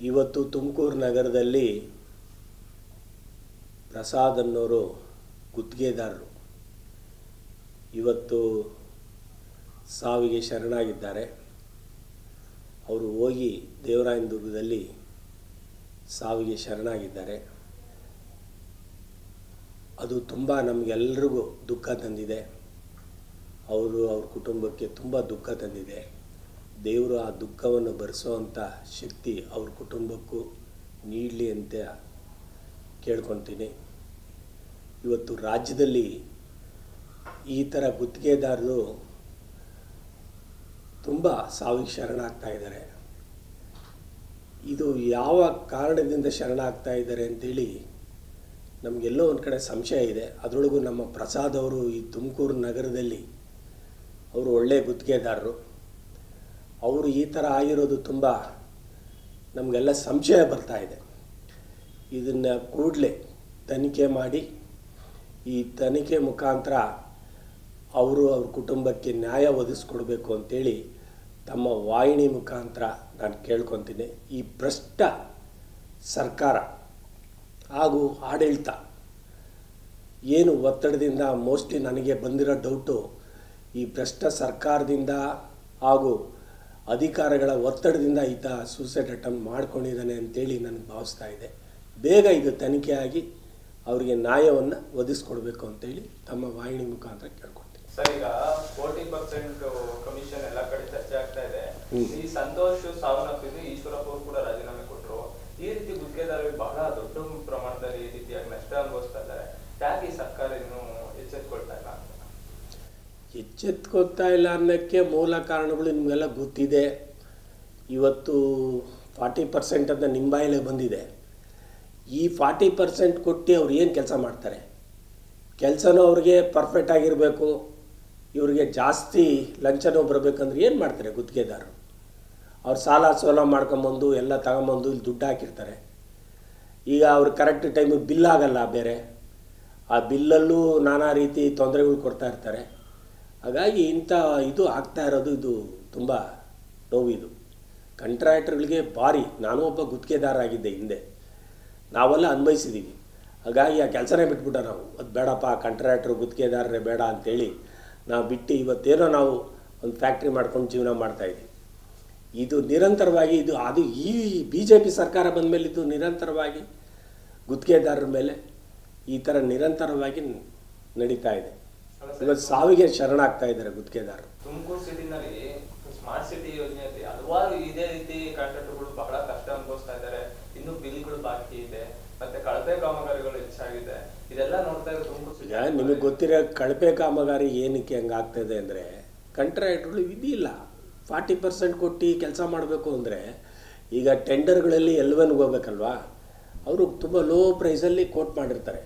ಇವತ್ತು ತುಮಕೂರು ನಗರದಲ್ಲಿ ಪ್ರಸಾದ್ ಅನ್ನೋರು ಗುತ್ತಿಗೆದಾರರು. ಇವತ್ತು ಸಾವಿಗೆ ಶರಣಾಗಿದ್ದಾರೆ. ಅವರು ಹೋಗಿ ದೇವರಾಯನದುರ್ಗದಲ್ಲಿ ಸಾವಿಗೆ ಶರಣಾಗಿದ್ದಾರೆ. ಅದು ತುಂಬ ನಮಗೆಲ್ರಿಗೂ ದುಃಖ ತಂದಿದೆ. ಅವರು ಅವ್ರ ಕುಟುಂಬಕ್ಕೆ ತುಂಬ ದುಃಖ ತಂದಿದೆ. ದೇವರು ಆ ದುಃಖವನ್ನು ಭರಿಸೋವಂಥ ಶಕ್ತಿ ಅವ್ರ ಕುಟುಂಬಕ್ಕೂ ನೀಡಲಿ ಅಂತ ಕೇಳ್ಕೊತೀನಿ ಇವತ್ತು ರಾಜ್ಯದಲ್ಲಿ ಈ ಥರ ಗುತ್ತಿಗೆದಾರರು ತುಂಬ ಸಾವಿಗೆ ಶರಣಾಗ್ತಾ ಇದ್ದಾರೆ. ಇದು ಯಾವ ಕಾರಣದಿಂದ ಶರಣಾಗ್ತಾ ಇದ್ದಾರೆ ಅಂತೇಳಿ ನಮಗೆಲ್ಲೋ ಒಂದು ಕಡೆ ಸಂಶಯ ಇದೆ. ಅದರೊಳಗೂ ನಮ್ಮ ಪ್ರಸಾದ್ ಅವರು ಈ ತುಮಕೂರು ನಗರದಲ್ಲಿ ಅವರು ಒಳ್ಳೆಯ ಗುತ್ತಿಗೆದಾರರು. ಅವರು ಈ ಥರ ಆಗಿರೋದು ತುಂಬ ನಮಗೆಲ್ಲ ಸಂಶಯ ಬರ್ತಾ ಇದೆ. ಇದನ್ನು ಕೂಡಲೇ ತನಿಖೆ ಮಾಡಿ, ಈ ತನಿಖೆ ಮುಖಾಂತರ ಅವರು ಅವ್ರ ಕುಟುಂಬಕ್ಕೆ ನ್ಯಾಯ ಒದಗಿಸ್ಕೊಡ್ಬೇಕು ಅಂತೇಳಿ ತಮ್ಮ ವಾಹಿನಿ ಮುಖಾಂತರ ನಾನು ಕೇಳ್ಕೊತೀನಿ. ಈ ಭ್ರಷ್ಟ ಸರ್ಕಾರ ಹಾಗೂ ಆಡಳಿತ ಏನು ಒತ್ತಡದಿಂದ ಮೋಸ್ಟ್ಲಿ ನನಗೆ ಬಂದಿರೋ ಡೌಟು ಈ ಭ್ರಷ್ಟ ಸರ್ಕಾರದಿಂದ ಹಾಗೂ ಅಧಿಕಾರಿಗಳ ಒತ್ತಡದಿಂದ ಈತ ಸೂಸೈಡ್ ಅಟೆಂಪ್ಟ್ ಮಾಡ್ಕೊಂಡಿದ್ದಾನೆ ಅಂತೇಳಿ ನನಗೆ ಭಾವಿಸ್ತಾ ಇದೆ ಬೇಗ ಇದು ತನಿಖೆ ಆಗಿ ಅವರಿಗೆ ನ್ಯಾಯವನ್ನು ಒದಗಿಸ್ಕೊಡ್ಬೇಕು ಅಂತೇಳಿ ತಮ್ಮ ವಾಹಿನಿ ಮುಖಾಂತರ ಕೇಳ್ಕೊಳ್ತೀನಿ. ಸರ್ ಈಗ ಫೋರ್ಟಿ ಪರ್ಸೆಂಟ್ ಕಮಿಷನ್ ಎಲ್ಲ ಕಡೆ ಚರ್ಚೆ ಆಗ್ತಾ ಇದೆ. ಈ ಸಂತೋಷ್ ಸಾವನ್ನಪ್ಪಿದ್ದು ಈಶ್ವರಪ್ಪ ಅವರು ಕೂಡ ರಾಜೀನಾಮೆ ಕೊಟ್ಟರು ಈ ರೀತಿ ಗುತ್ತಿಗೆದಾರರಿಗೆ ಬಹಳ ದೊಡ್ಡ ಪ್ರಮಾಣದಲ್ಲಿ ಈ ರೀತಿಯಾಗಿ ನಷ್ಟ ಇದ್ದಾರೆ ಯಾಕೆ ಈ ಸರ್ಕಾರ ಇನ್ನು ಎಚ್ಚೆತ್ಕೊಳ್ತಾ ಇಲ್ಲ ಅಂತ ಎಚ್ಚೆತ್ಕೋತಾ ಇಲ್ಲ ಅನ್ನೋಕ್ಕೆ ಮೂಲ ಕಾರಣಗಳು ನಿಮಗೆಲ್ಲ ಗೊತ್ತಿದೆ. ಇವತ್ತು ಫಾರ್ಟಿ ಪರ್ಸೆಂಟ್ ಅಂತ ನಿಮ್ಮ ಬಾಯಲ್ಲೇ ಬಂದಿದೆ. ಈ ಫಾರ್ಟಿ ಪರ್ಸೆಂಟ್ ಕೊಟ್ಟು ಅವ್ರು ಏನು ಕೆಲಸ ಮಾಡ್ತಾರೆ? ಕೆಲಸನೂ ಅವ್ರಿಗೆ ಪರ್ಫೆಕ್ಟ್ ಆಗಿರಬೇಕು. ಇವ್ರಿಗೆ ಜಾಸ್ತಿ ಲಂಚನೂ ಬರಬೇಕಂದ್ರೆ ಏನು ಮಾಡ್ತಾರೆ ಗುತ್ತಿಗೆದಾರರು? ಅವ್ರು ಸಾಲ ಸೋಲ ಮಾಡ್ಕೊಂಬಂದು, ಎಲ್ಲ ತಗೊಂಬಂದು ಇಲ್ಲಿ ದುಡ್ಡು ಹಾಕಿರ್ತಾರೆ. ಈಗ ಅವ್ರು ಕರೆಕ್ಟ್ ಟೈಮಿಗೆ ಬಿಲ್ ಆಗಲ್ಲ ಬೇರೆ. ಆ ಬಿಲ್ಲಲ್ಲೂ ನಾನಾ ರೀತಿ ತೊಂದರೆಗಳು ಕೊಡ್ತಾ ಇರ್ತಾರೆ. ಹಾಗಾಗಿ ಇಂಥ ಇದು ಆಗ್ತಾ ಇರೋದು ಇದು ತುಂಬ ನೋವಿದು. ಕಂಟ್ರಾಕ್ಟರ್ಗಳಿಗೆ ಭಾರಿ, ನಾನು ಒಬ್ಬ ಗುತ್ತಿಗೆದಾರ ಆಗಿದ್ದೆ ಹಿಂದೆ. ನಾವೆಲ್ಲ ಅನ್ಭವಿಸಿದ್ದೀವಿ ಹಾಗಾಗಿ ಆ ಕೆಲಸನೇ ಬಿಟ್ಬಿಟ್ಟ ನಾವು. ಅದು ಬೇಡಪ್ಪ, ಕಂಟ್ರಾಕ್ಟ್ರು ಗುತ್ತಿಗೆದಾರರೇ ಬೇಡ ಅಂತೇಳಿ ನಾವು ಬಿಟ್ಟು ಇವತ್ತೇನೋ ನಾವು ಒಂದು ಫ್ಯಾಕ್ಟ್ರಿ ಮಾಡ್ಕೊಂಡು ಜೀವನ ಮಾಡ್ತಾಯಿದ್ದೀವಿ ಇದು ನಿರಂತರವಾಗಿ ಇದು, ಅದು ಈ ಬಿ ಜೆ ಪಿ ಸರ್ಕಾರ ಬಂದ ಮೇಲೆ ಇದು ನಿರಂತರವಾಗಿ ಗುತ್ತಿಗೆದಾರರ ಮೇಲೆ ಈ ಥರ ನಿರಂತರವಾಗಿ ನಡೀತಾ ಇದೆ. ಇವತ್ತು ಸಾವಿಗೆ ಶರಣಾಗ್ತಾ ಇದ್ದಾರೆ ಗುತ್ತಿಗೆದಾರರು. ತುಮಕೂರು ಸಿಟಿನಲ್ಲಿ ಸ್ಮಾರ್ಟ್ ಸಿಟಿ ಯೋಜನೆಯಲ್ಲಿ ಹಲವಾರು ಇದೇ ರೀತಿ ಕಾಂಟ್ರಾಕ್ಟರ್ಗಳು ಬಹಳ ಕಷ್ಟ ಅನುಭವಿಸ್ತಾ ಇದ್ದಾರೆ. ಇನ್ನು ಬಿಲ್ಗಳು ಬಾಕಿ ಇದೆ. ಮತ್ತೆ ಕಳಪೆ ಕಾಮಗಾರಿಗಳು ಹೆಚ್ಚಾಗಿದೆ. ಇದೆಲ್ಲ ನೋಡ್ತಾ ಇದ್ರೆ ತುಮಕೂರು ನಿಮಗೆ ಗೊತ್ತಿರೋ ಕಳಪೆ ಕಾಮಗಾರಿ ಏನಕ್ಕೆ ಹಂಗಾಗ್ತದೆ ಅಂದರೆ ಕಂಟ್ರಾಕ್ಟ್ಗಳು ಇದಿಲ್ಲ ಫಾರ್ಟಿ ಪರ್ಸೆಂಟ್ ಕೊಟ್ಟು ಕೆಲಸ ಮಾಡಬೇಕು ಅಂದರೆ ಈಗ ಟೆಂಡರ್ಗಳಲ್ಲಿ ಎಲ್ವನ್ಗೆ ಹೋಗ್ಬೇಕಲ್ವಾ? ಅವರು ತುಂಬ ಲೋ ಪ್ರೈಸಲ್ಲಿ ಕೋಟ್ ಮಾಡಿರ್ತಾರೆ.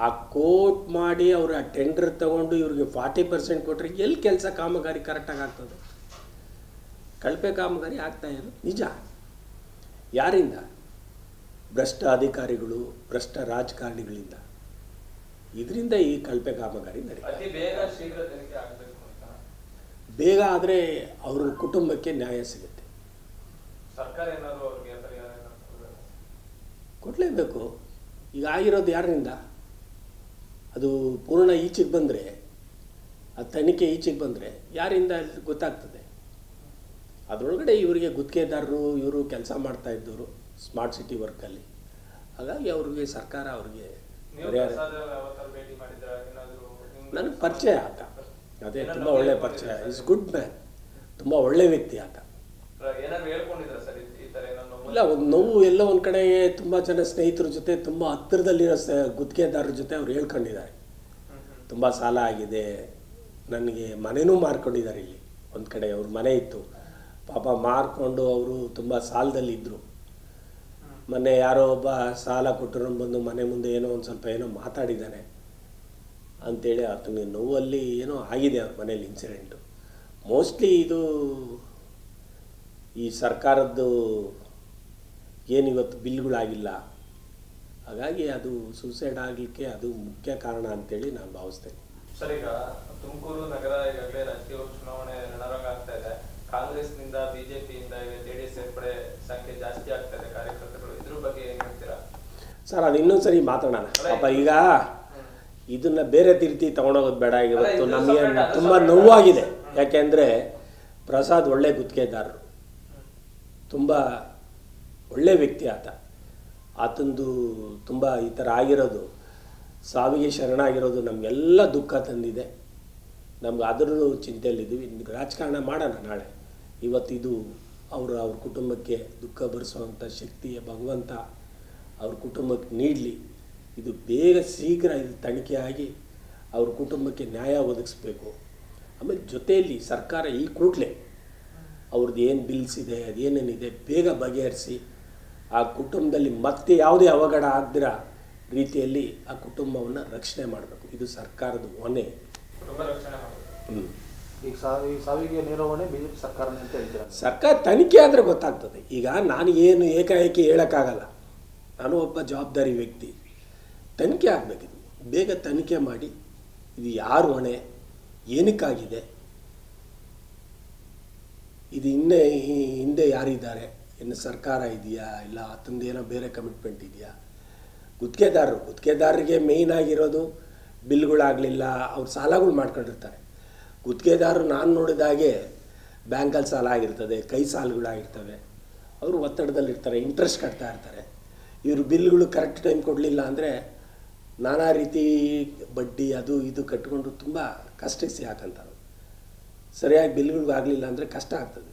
ಆ ಕೋಟ್ ಮಾಡಿ ಅವರು ಆ ಟೆಂಡರ್ ತಗೊಂಡು ಇವ್ರಿಗೆ ಫಾರ್ಟಿ ಪರ್ಸೆಂಟ್ ಕೊಟ್ಟರೆ ಎಲ್ಲಿ ಕೆಲಸ ಕಾಮಗಾರಿ ಕರೆಕ್ಟಾಗಿ ಆಗ್ತದೆ? ಕಳಪೆ ಕಾಮಗಾರಿ ಆಗ್ತಾ ಇರೋದು ನಿಜ. ಯಾರಿಂದ? ಭ್ರಷ್ಟ ಅಧಿಕಾರಿಗಳು ಭ್ರಷ್ಟ ರಾಜಕಾರಣಿಗಳಿಂದ. ಇದರಿಂದ ಈ ಕಳಪೆ ಕಾಮಗಾರಿ ನಡೀತದೆ ಬೇಗ ಆದರೆ ಅವ್ರ ಕುಟುಂಬಕ್ಕೆ ನ್ಯಾಯ ಸಿಗುತ್ತೆ? ಕೊಡಲೇಬೇಕು. ಈಗ ಆಗಿರೋದು ಯಾರಿಂದ? ಅದು ಪೂರ್ಣ ಈಚೆಗೆ ಬಂದರೆ ಆ ತನಿಖೆ ಈಚೆಗೆ ಬಂದರೆ ಯಾರಿಂದ ಗೊತ್ತಾಗ್ತದೆ? ಅದರೊಳಗಡೆ ಇವರಿಗೆ ಗುತ್ತಿಗೆದಾರರು ಇವರು ಕೆಲಸ ಮಾಡ್ತಾ ಇದ್ದವರು ಸ್ಮಾರ್ಟ್ ಸಿಟಿ ವರ್ಕಲ್ಲಿ. ಹಾಗಾಗಿ ಅವ್ರಿಗೆ ಸರ್ಕಾರ ಅವ್ರಿಗೆ ನನಗೆ ಪರಿಚಯ ಆತ. ಅದೇ ತುಂಬ ಒಳ್ಳೆ ಪರಿಚಯ. ಇಸ್ ಗುಡ್ ಮ್ಯಾನ್ ತುಂಬ ಒಳ್ಳೆ ವ್ಯಕ್ತಿ ಆತ ಏನಾದ್ರು ಹೇಳ್ಕೊಂಡಿದ್ರ ಸರ್ ಈ- ಈ ತರ ಏನೋ ನೋವು? ಇಲ್ಲ, ಒಂದು ನೋವು ಎಲ್ಲೋ ಒಂದು ಕಡೆ ತುಂಬ ಜನ ಸ್ನೇಹಿತರ ಜೊತೆ, ತುಂಬ ಹತ್ತಿರದಲ್ಲಿರೋ ಸ, ಗುತ್ತಿಗೆದಾರರ ಜೊತೆ ಅವ್ರು ಹೇಳ್ಕೊಂಡಿದ್ದಾರೆ. ತುಂಬ ಸಾಲ ಆಗಿದೆ. ನನಗೆ ಮನೆನೂ ಮಾರ್ಕೊಂಡಿದ್ದಾರೆ ಇಲ್ಲಿ. ಒಂದು ಕಡೆ ಅವ್ರ ಮನೆ ಇತ್ತು. ಪಾಪ ಮಾರ್ಕೊಂಡು ಅವರು ತುಂಬ ಸಾಲದಲ್ಲಿದ್ದರು ಮೊನ್ನೆ ಯಾರೋ ಒಬ್ಬ ಸಾಲ ಕೊಟ್ಟರು, ಬಂದು ಮನೆ ಮುಂದೆ ಏನೋ ಒಂದು ಸ್ವಲ್ಪ ಏನೋ ಮಾತಾಡಿದ್ದಾನೆ. ಅಂತೇಳಿ ಆತನಿಗೆ ನೋವಲ್ಲಿ ಏನೋ ಆಗಿದೆ ಅವ್ರ ಮನೇಲಿ ಇನ್ಸಿಡೆಂಟು ಮೋಸ್ಟ್ಲಿ ಇದು ಈ ಸರ್ಕಾರದ್ದು ಏನಿವತ್ತು ಬಿಲ್ಗಳಾಗಿಲ್ಲ. ಹಾಗಾಗಿ ಅದು ಸೂಸೈಡ್ ಆಗಲಿಕ್ಕೆ ಅದು ಮುಖ್ಯ ಕಾರಣ ಅಂತೇಳಿ ನಾನು ಭಾವಿಸ್ತೇನೆ. ಸರ್ ಈಗ ತುಮಕೂರು ನಗರ ಈಗಾಗಲೇ ರಾಜಕೀಯ ಚುನಾವಣೆ ರಣರಂಗ ಆಗ್ತಾ ಇದೆ. ಕಾಂಗ್ರೆಸ್ನಿಂದ ಬಿಜೆಪಿಯಿಂದ ಎಸ್ ಸೇರ್ಪಡೆ ಸಂಖ್ಯೆ ಜಾಸ್ತಿ ಆಗ್ತದೆ ಕಾರ್ಯಕರ್ತರು ಇದ್ರ ಬಗ್ಗೆ ಏನು ಹೇಳ್ತೀರಾ? ಸರ್ ಅದು ಇನ್ನೊಂದು ಸರಿ ಮಾತಾಡೋಣ ಪಾಪ ಈಗ ಇದನ್ನ ಬೇರೆ ರೀತಿ ತಗೊಂಡೋಗೋದು ಬೇಡ. ಇವತ್ತು ಇದು ನಮಗೆ ತುಂಬ. ನೋವಾಗಿದೆ. ಯಾಕೆಂದರೆ ಪ್ರಸಾದ್ ಒಳ್ಳೆ ಗುತ್ತಿಗೆದಾರರು. ತುಂಬ ಒಳ್ಳೆ ವ್ಯಕ್ತಿ ಆತ. ಆತಂದು ತುಂಬ ಈ ಥರ ಆಗಿರೋದು, ಸಾವಿಗೆ ಶರಣಾಗಿರೋದು ನಮಗೆಲ್ಲ ದುಃಖ ತಂದಿದೆ. ನಮ್ಗೆ ಅದರಲ್ಲೂ ಚಿಂತೆಯಲ್ಲಿದ್ದೀವಿ. ರಾಜಕಾರಣ ಮಾಡೋಣ ನಾಳೆ. ಇವತ್ತಿದು ಅವರು, ಅವ್ರ ಕುಟುಂಬಕ್ಕೆ ದುಃಖ ಭರಿಸುವಂಥ ಶಕ್ತಿಯ ಭಗವಂತ ಅವ್ರ ಕುಟುಂಬಕ್ಕೆ ನೀಡಲಿ. ಇದು ಬೇಗ ಶೀಘ್ರ ಇದು ತನಿಖೆ ಆಗಿ ಅವ್ರ ಕುಟುಂಬಕ್ಕೆ ನ್ಯಾಯ ಒದಗಿಸ್ಬೇಕು. ಆಮೇಲೆ ಜೊತೆಯಲ್ಲಿ ಸರ್ಕಾರ ಈ ಕೂಡಲೇ ಅವ್ರದ್ದು ಏನು ಬಿಲ್ಸ್ ಇದೆ, ಅದೇನೇನಿದೆ, ಬೇಗ ಬಗೆಹರಿಸಿ ಆ ಕುಟುಂಬದಲ್ಲಿ ಮತ್ತೆ ಯಾವುದೇ ಅವಘಡ ಆಗದಿರ ರೀತಿಯಲ್ಲಿ ಆ ಕುಟುಂಬವನ್ನು ರಕ್ಷಣೆ ಮಾಡಬೇಕು. ಇದು ಸರ್ಕಾರದ ಹೊಣೆ. ಹ್ಞೂ ಈಗ ಸಾವಿಗೆ ನೇರವಣೆ ಬಿಜೆಪಿ ಸರ್ಕಾರ ಅಂತ ಹೇಳ್ತೀರಾ? ಸರ್ಕಾರ ತನಿಖೆ ಆದರೆ ಗೊತ್ತಾಗ್ತದೆ. ಈಗ ನಾನು ಏನು ಏಕಾಏಕಿ ಹೇಳೋಕ್ಕಾಗಲ್ಲ. ನಾನು ಒಬ್ಬ ಜವಾಬ್ದಾರಿ ವ್ಯಕ್ತಿ. ತನಿಖೆ ಆಗಬೇಕಿದು ಬೇಗ ತನಿಖೆ ಮಾಡಿ ಇದು ಯಾರು ಹೊಣೆ ಏನಕ್ಕಾಗಿದೆ ಇದು ಇನ್ನೇ ಹಿಂದೆ ಯಾರಿದ್ದಾರೆ? ಇನ್ನು ಸರ್ಕಾರ ಇದೆಯಾ? ಇಲ್ಲ ಏನೋ ಬೇರೆ ಕಮಿಟ್ಮೆಂಟ್ ಇದೆಯಾ? ಗುತ್ತಿಗೆದಾರರು, ಗುತ್ತಿಗೆದಾರರಿಗೆ ಮೇಯ್ನ್ ಆಗಿರೋದು ಬಿಲ್ಗಳಾಗಲಿಲ್ಲ, ಅವ್ರು ಸಾಲಗಳು ಮಾಡ್ಕೊಂಡಿರ್ತಾರೆ. ಗುತ್ತಿಗೆದಾರರು ನಾನು ನೋಡಿದಾಗೆ ಬ್ಯಾಂಕಲ್ಲಿ ಸಾಲ ಆಗಿರ್ತದೆ, ಕೈ ಸಾಲಗಳಾಗಿರ್ತವೆ. ಅವರು ಒತ್ತಡದಲ್ಲಿರ್ತಾರೆ ಇಂಟ್ರೆಸ್ಟ್ ಕಟ್ತಾ ಇರ್ತಾರೆ. ಇವರು ಬಿಲ್ಗಳು ಕರೆಕ್ಟ್ ಟೈಮ್ ಕೊಡಲಿಲ್ಲ ಅಂದರೆ ನಾನಾ ರೀತಿ ಬಡ್ಡಿ ಅದು ಇದು ಕಟ್ಕೊಂಡು ತುಂಬ ಕಷ್ಟಕ್ಕೆ ಸಿಗಾಕಂತಾರೆ ಸರಿಯಾಗಿ ಬಿಲ್ಗಳು ಆಗಲಿಲ್ಲ ಅಂದರೆ ಕಷ್ಟ ಆಗ್ತದೆ.